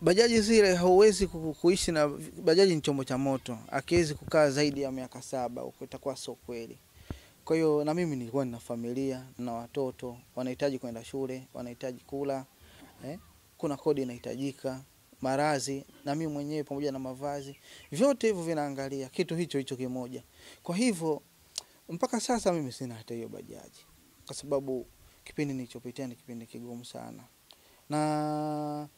Bajaji zile hauwezi kuishi na bajaji, ni chombo cha moto, akiwezi kukaa zaidi ya miaka saba, itakuwa sio kweli. Kwa hiyo na mimi nilikuwa nina familia na watoto wanahitaji kwenda shule, wanahitaji kula eh? Kuna kodi inahitajika, marazi na mimi mwenyewe pamoja na mavazi, vyote hivyo vinaangalia kitu hicho hicho kimoja. Kwa hivyo mpaka sasa mimi sina hata hiyo bajaji, kwa sababu kipindi nilichopitia ni kipindi kigumu sana, na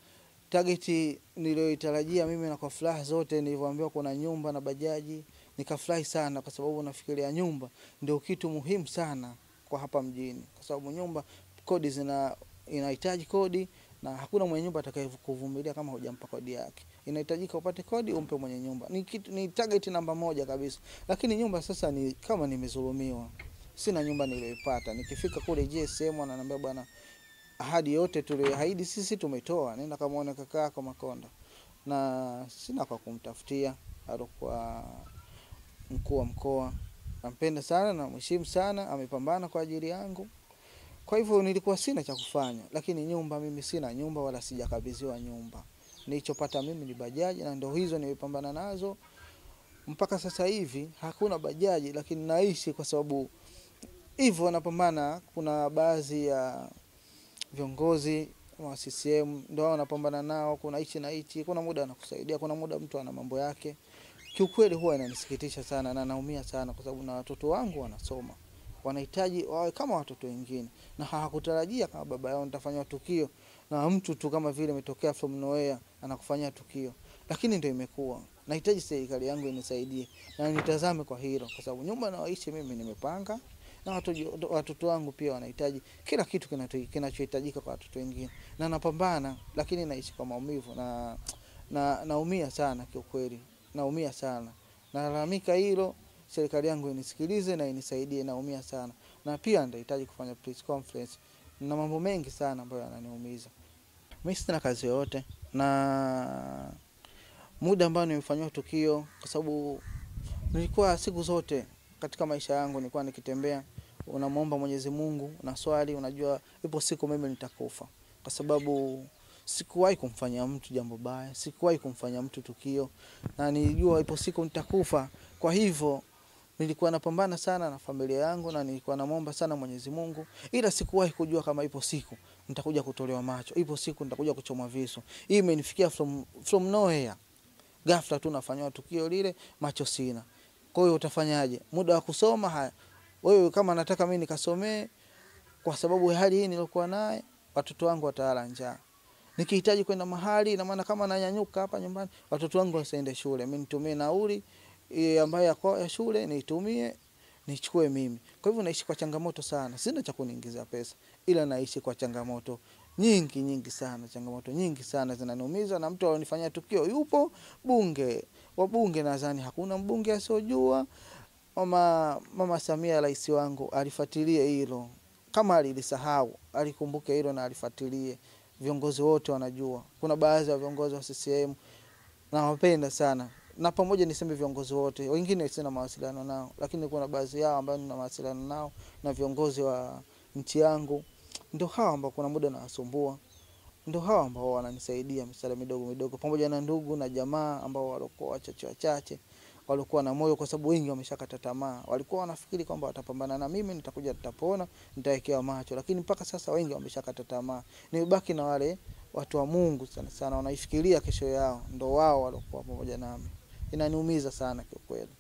tageti niliyoitarajia mimi na kwa furaha zote nilivyoambiwa kuna nyumba na bajaji, nikafurahi sana, kwa sababu nafikiria nyumba ndio kitu muhimu sana kwa hapa mjini, kwa sababu nyumba kodi zina inahitaji kodi na hakuna mwenye nyumba atakayekuvumilia kama hujampa kodi yake. Inahitajika upate kodi umpe mwenye nyumba, ni kitu, ni target namba moja kabisa. Lakini nyumba sasa ni kama nimezulumiwa, sina nyumba niliyoipata. Nikifika kule GSM ananiambia bwana, ahadi yote tuliyoahidi sisi tumetoa, nenda kamwone kaka yako Makonda, na sina kwa kumtafutia. Alikuwa mkuu wa mkoa, nampenda sana na mheshimu sana, amepambana kwa ajili yangu. Kwa hivyo nilikuwa sina cha kufanya, lakini nyumba, mimi sina nyumba wala sijakabidhiwa nyumba. Nilichopata mimi ni bajaji, na ndio hizo nimepambana nazo mpaka sasa hivi. Hakuna bajaji, lakini naishi kwa sababu hivyo napambana. Kuna baadhi ya viongozi wa CCM ndio wanapambana napambana nao, kuna hichi na hichi, kuna muda anakusaidia, kuna muda mtu ana mambo yake. Kiukweli huwa inanisikitisha sana na naumia sana, kwa sababu na watoto wangu wanasoma wanahitaji wawe kama watoto wengine, na hawakutarajia kama baba yao nitafanywa tukio na mtu tu kama vile imetokea from nowhere anakufanyia tukio, lakini ndio imekuwa. Nahitaji serikali yangu inisaidie na nitazame kwa hilo, kwa sababu nyumba naoishi mimi nimepanga, na watoto, wangu pia wanahitaji kila kitu kinachohitajika kwa watoto wengine, na napambana, lakini naishi kwa maumivu na na naumia sana kiukweli, naumia sana, nalalamika hilo serikali yangu inisikilize na inisaidie, naumia sana, na pia nitahitaji kufanya press conference na mambo mengi sana ambayo yananiumiza. Mimi sina kazi yoyote na muda ambao nimefanyiwa tukio, kwa sababu nilikuwa siku zote katika maisha yangu nilikuwa nikitembea, unamwomba Mwenyezi Mungu, unaswali, unajua ipo siku mimi nitakufa, kwa sababu sikuwahi kumfanyia mtu jambo baya, sikuwahi kumfanyia mtu tukio, na nilijua ipo siku nitakufa. Kwa hivyo nilikuwa napambana sana na familia yangu na nilikuwa namwomba sana Mwenyezi Mungu, ila sikuwahi kujua kama ipo siku nitakuja kutolewa macho, ipo siku nitakuja kuchomwa visu. Hii imenifikia from, from nowhere, ghafla tu nafanywa tukio lile, macho sina. Kwa hiyo utafanyaje? Muda wa kusoma haya, wewe kama nataka mimi nikasomee, kwa sababu hali hii nilikuwa naye, watoto wangu watalala njaa. Nikihitaji kwenda mahali, na maana kama nanyanyuka hapa nyumbani, watoto wangu wasiende shule, mimi nitumie nauli e, ambayo ya ya shule niitumie nichukue mimi. Kwa hivyo naishi kwa changamoto sana, sina cha kuniingizia pesa, ila naishi kwa changamoto nyingi nyingi sana, changamoto nyingi sana zinaniumiza, na mtu alionifanyia tukio yupo bunge, wabunge nadhani hakuna mbunge asiojua. Mama, Mama Samia rais wangu alifuatilie hilo, kama alilisahau alikumbuke hilo na alifuatilie. Viongozi wote wanajua, kuna baadhi ya viongozi wa CCM nawapenda sana. Na pamoja niseme viongozi wote, wengine sina mawasiliano nao, lakini kuna baadhi yao ambayo nina mawasiliano nao na viongozi wa nchi yangu, ndio hawa ambao kuna muda nawasumbua, ndio hawa ambao wananisaidia misaada midogo midogo, pamoja na ndugu na jamaa ambao walikuwa wachache wachache walikuwa na moyo, kwa sababu wengi wameshakata tamaa. Walikuwa wanafikiri kwamba watapambana na mimi, nitakuja, tutapona, nitawekewa macho, lakini mpaka sasa wengi wameshakata tamaa. Nimebaki na wale watu wa Mungu sana sana, wanaifikiria kesho yao, ndo wao walikuwa pamoja nami. Inaniumiza sana kiukweli.